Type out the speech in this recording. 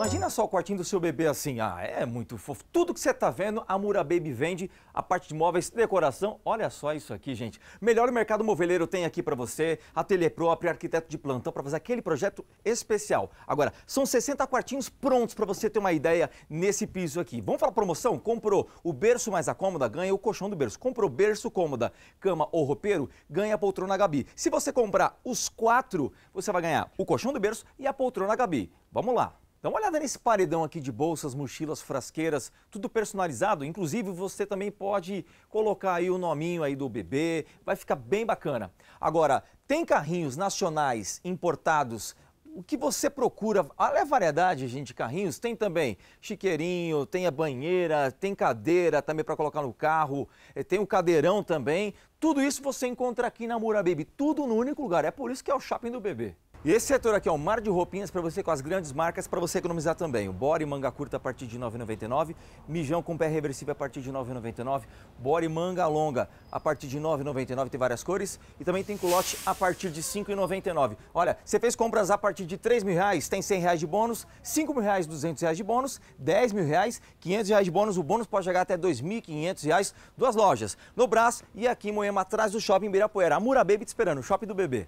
Imagina só o quartinho do seu bebê assim. Ah, é muito fofo. Tudo que você tá vendo, a Mura Baby vende. A parte de móveis, decoração. Olha só isso aqui, gente. Melhor mercado moveleiro tem aqui para você. Ateliê próprio, arquiteto de plantão para fazer aquele projeto especial. Agora, são 60 quartinhos prontos para você ter uma ideia nesse piso aqui. Vamos falar promoção? Comprou o berço mais a cômoda, ganha o colchão do berço. Comprou berço, cômoda, cama ou roupeiro, ganha a poltrona Gabi. Se você comprar os quatro, você vai ganhar o colchão do berço e a poltrona Gabi. Vamos lá. Dá uma olhada nesse paredão aqui de bolsas, mochilas, frasqueiras, tudo personalizado. Inclusive, você também pode colocar aí o nominho aí do bebê, vai ficar bem bacana. Agora, tem carrinhos nacionais importados o que você procura, olha a variedade, gente, de carrinhos, tem também chiqueirinho, tem a banheira, tem cadeira também para colocar no carro, eh, tem o cadeirão também. Tudo isso você encontra aqui na Mura Baby, tudo no único lugar. É por isso que é o shopping do bebê. E esse setor aqui é um mar de roupinhas para você com as grandes marcas para você economizar também. O body manga curta a partir de R$ 9,99, mijão com pé reversível a partir de R$ 9,99, body manga longa a partir de R$ 9,99, tem várias cores e também tem culote a partir de R$ 5,99. Olha, você fez compras a partir de R$ reais, tem 100 reais de bônus, R$ reais, R$ reais de bônus, R$ reais, R$ reais de bônus, o bônus pode chegar até 2.500 reais, duas lojas, no Brás e aqui em Moema, atrás do Shopping Ibirapuera. A Mura Baby te esperando, o Shopping do Bebê.